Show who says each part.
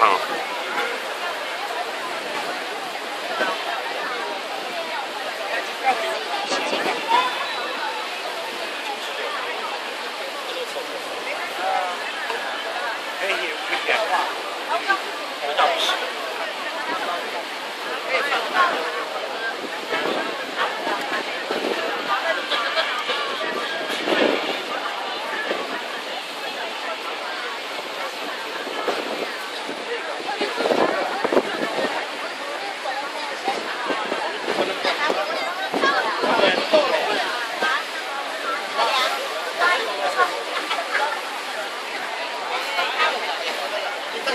Speaker 1: hope.